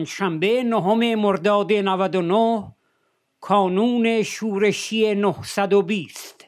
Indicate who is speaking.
Speaker 1: پنجشنبه نهم مرداد 99 کانون شورشی 920